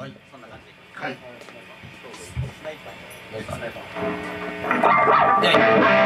はい。そんな感じはい。はい